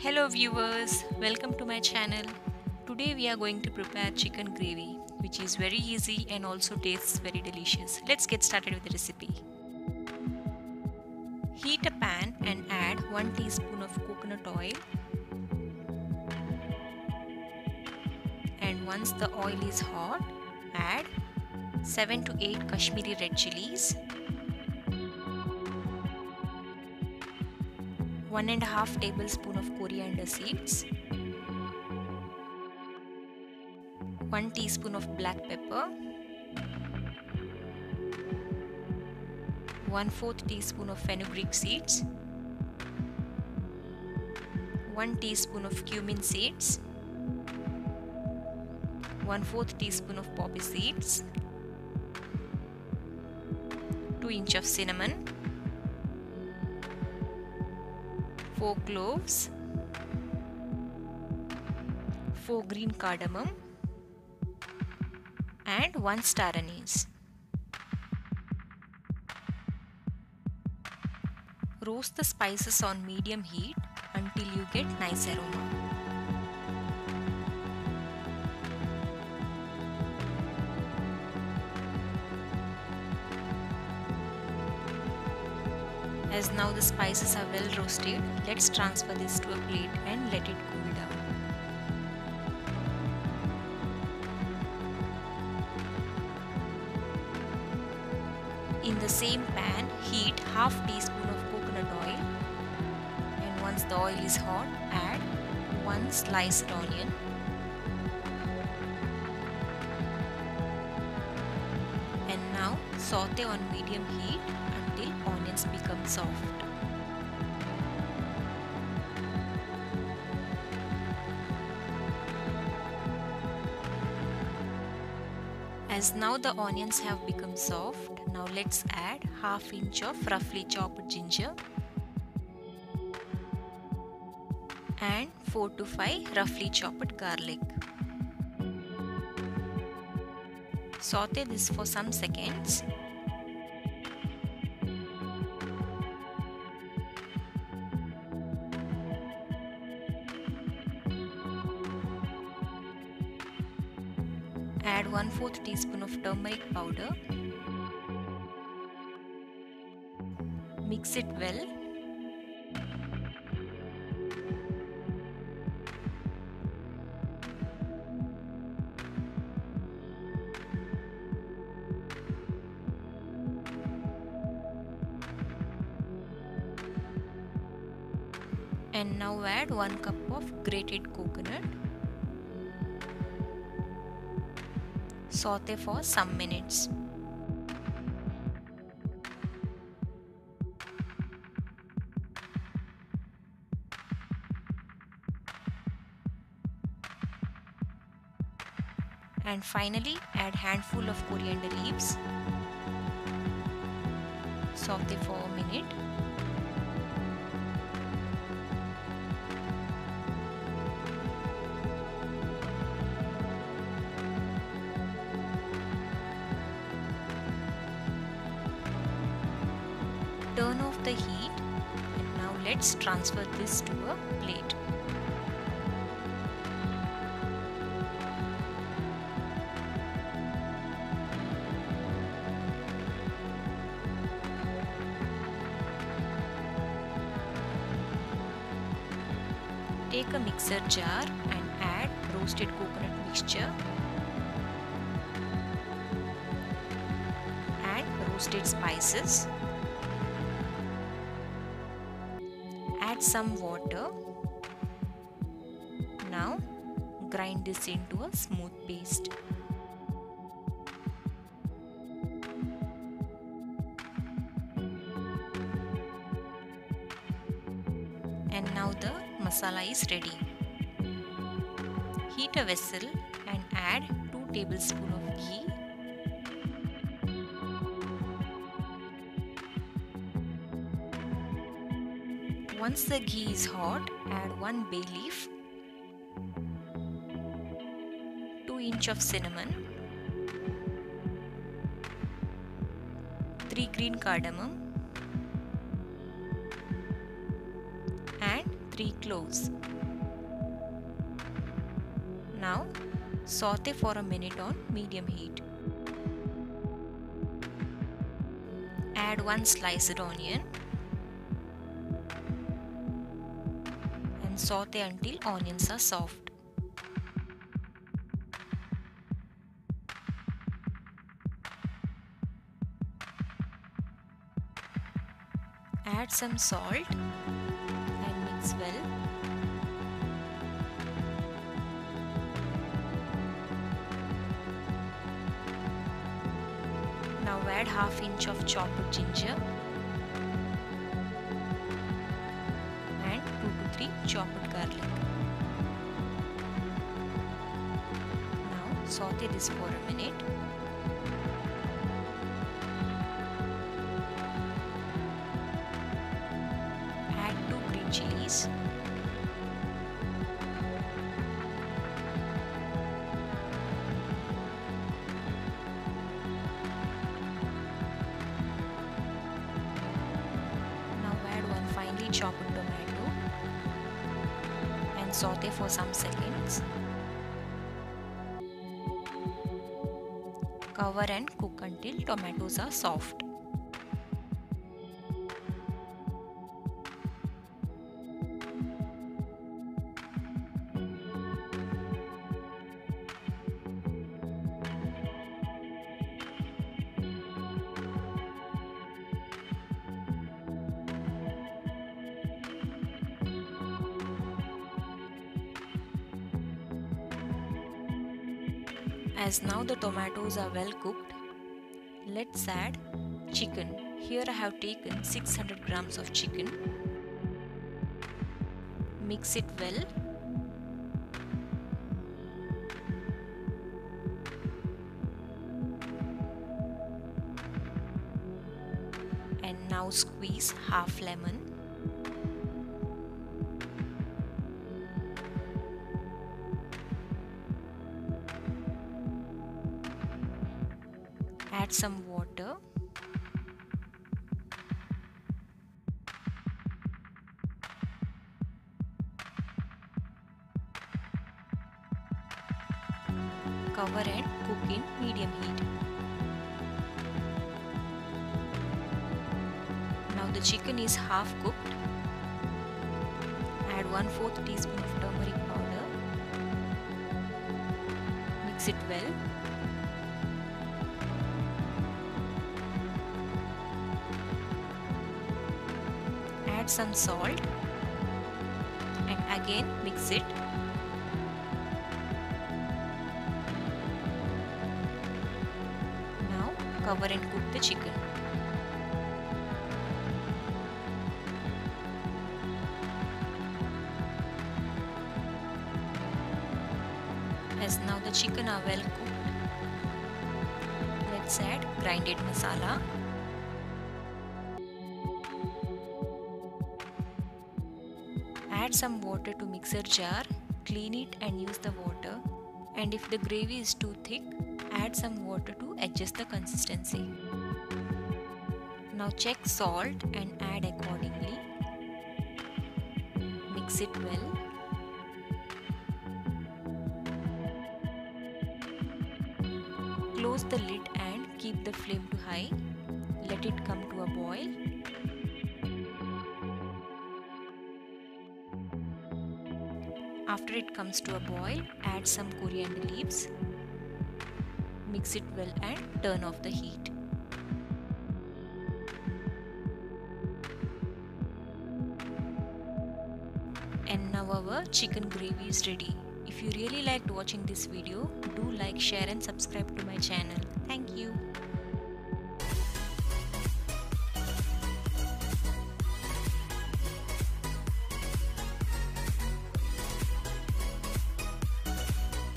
Hello viewers, welcome to my channel. Today we are going to prepare chicken gravy which is very easy and also tastes very delicious. Let's get started with the recipe. Heat a pan and add 1 teaspoon of coconut oil. And once the oil is hot, add 7 to 8 Kashmiri red chilies 1 and a half tablespoon of coriander seeds 1 teaspoon of black pepper 1 4th teaspoon of fenugreek seeds 1 teaspoon of cumin seeds 1 4th teaspoon of poppy seeds 2 inch of cinnamon 4 cloves 4 green cardamom and 1 star anise. Roast the spices on medium heat until you get nice aroma. As now the spices are well roasted, let's transfer this to a plate and let it cool down. In the same pan, heat half teaspoon of coconut oil and once the oil is hot, add one sliced onion and now saute on medium heat until onions become soft. As now the onions have become soft, now let's add half inch of roughly chopped ginger and 4 to 5 roughly chopped garlic. Saute this for some seconds. 1 4th teaspoon of turmeric powder. Mix it well. And now add 1 cup of grated coconut. Saute for some minutes. And finally add handful of coriander leaves. Saute for a minute. Turn off the heat and now let's transfer this to a plate. Take a mixer jar and add roasted coconut mixture and roasted spices. Add some water. Now grind this into a smooth paste. And now the masala is ready. Heat a vessel and add 2 tablespoons of ghee. Once the ghee is hot, add 1 bay leaf, 2 inch of cinnamon, 3 green cardamom and 3 cloves. Now saute for a minute on medium heat. Add 1 sliced onion saute until onions are soft. Add some salt and mix well. Now add half inch of chopped ginger saute this for a minute. Add 2 green chilies. Now add one finely chopped tomato and saute for some seconds. Cover and cook until tomatoes are soft. As now the tomatoes are well cooked, let's add chicken. Here I have taken 600 grams of chicken. Mix it well. And now squeeze half lemon. Add some water. Cover and cook in medium heat. Now the chicken is half cooked. Add 1 4th teaspoon of turmeric powder. Mix it well add some salt and again mix it. Now cover and cook the chicken. As now the chicken are well cooked, let's add grinded masala Add some water to mixer jar, clean it and use the water. And if the gravy is too thick, add some water to adjust the consistency. Now check salt and add accordingly. Mix it well. Close the lid and keep the flame to high. Let it come to a boil After it comes to a boil, add some coriander leaves. Mix it well and turn off the heat. And now our chicken gravy is ready. If you really liked watching this video, do like, share and subscribe to my channel. Thank you.